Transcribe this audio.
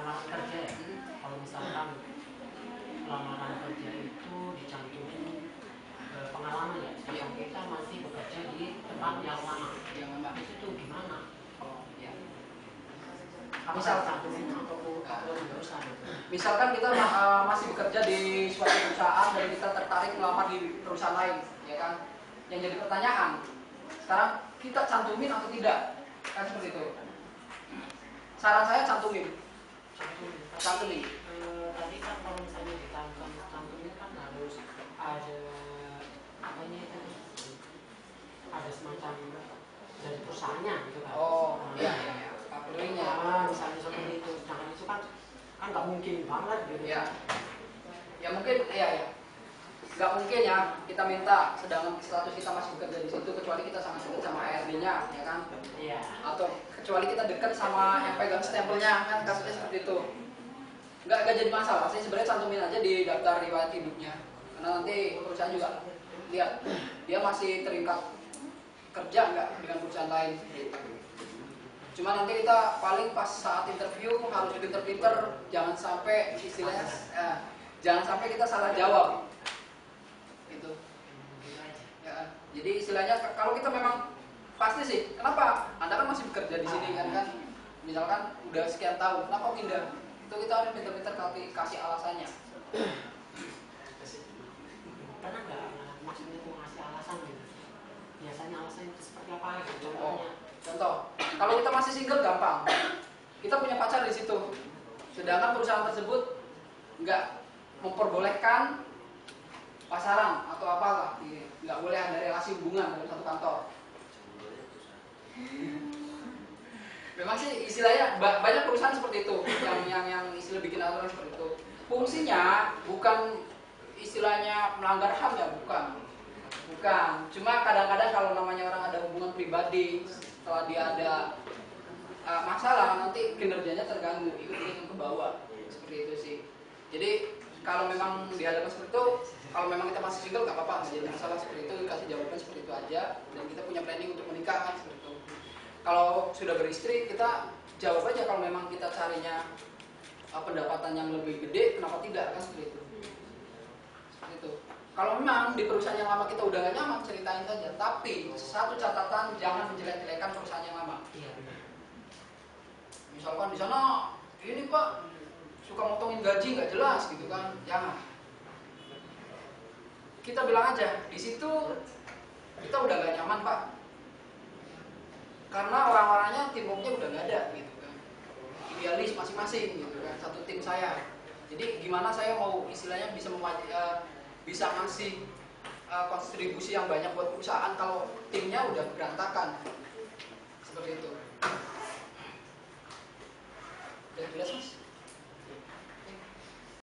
lamaran kerja ya. Kalau misalkan lamaran kerja itu dicantumin eh, pengalaman ya. Sedangkan kita masih bekerja di tempat yang lama yang lama itu tuh gimana? Oh ya. Apa Misal- cantumin atau atau nggak usah gitu? misalkan kita uh, masih bekerja di suatu perusahaan dan kita tertarik melamar di perusahaan lain ya kan? Yang jadi pertanyaan sekarang kita cantumin atau tidak? Kan seperti itu. Saran saya cantumin Cantumin. eh, tadi kan kalau misalnya dicantum cantumin kan harus ada apanya itu ada semacam dari perusahaannya gitu kan oh Nah, iya iya iya Papirnya. Nah, misalnya seperti itu, sedangkan itu kan kan nggak mungkin banget gitu. ya ya mungkin iya ya nggak mungkin ya kita minta sedangkan status kita masih bekerja di situ kecuali kita sangat dekat sama ARD-nya ya kan Iya. atau kecuali kita dekat sama yang pegang stempelnya kan kasusnya seperti itu nggak nggak jadi masalah. Sih sebenarnya cantumin aja di daftar riwayat hidupnya. Karena nanti perusahaan juga lihat dia masih terikat kerja nggak dengan perusahaan lain cuma nanti kita paling pas saat interview harus pinter-pinter jangan sampai istilahnya eh, jangan sampai kita salah jawab. Gitu Gitu. Ya jadi istilahnya kalau kita memang pasti sih kenapa? Anda kan masih bekerja di sini kan kan? Misalkan udah sekian tahun kenapa pindah itu kita harus pinter-pinter kasih, kasih alasannya. Pernah nggak maksudnya tuh ngasih alasan gitu? Biasanya alasan itu seperti apa gitu? oh Contohnya. contoh. Kalau kita masih single gampang. Kita punya pacar di situ. Sedangkan perusahaan tersebut nggak memperbolehkan pasaran atau apalah. Nggak boleh ada relasi hubungan dalam satu kantor memang sih istilahnya ba- banyak perusahaan seperti itu yang yang yang istilah bikin aturan seperti itu. Fungsinya bukan istilahnya melanggar ham ya bukan. Bukan. Cuma kadang-kadang kalau namanya orang ada hubungan pribadi setelah dia ada uh, masalah nanti kinerjanya terganggu ikut-ikutan ke bawah seperti itu sih. Jadi kalau memang dihadapkan seperti itu kalau memang kita masih single gak apa-apa. Nggak jadi masalah seperti itu kasih jawaban seperti itu aja. Dan kita punya planning untuk menikah kan seperti itu kalau sudah beristri kita jawab aja kalau memang kita carinya uh, pendapatan yang lebih gede kenapa tidak? Kan seperti itu. Seperti itu. Kalau memang di perusahaan yang lama kita udah gak nyaman ceritain saja. Tapi satu catatan jangan menjelek-jelekan perusahaan yang lama. Iya. Misalkan di sana ini pak suka motongin gaji nggak jelas gitu kan. Jangan. Kita bilang aja di situ kita udah gak nyaman pak karena orang-orangnya teamworknya udah nggak ada gitu kan. Idealis masing-masing gitu kan. Satu tim saya. Jadi gimana saya mau istilahnya bisa eh, bisa ngasih eh, kontribusi yang banyak buat perusahaan kalau timnya udah berantakan? Seperti itu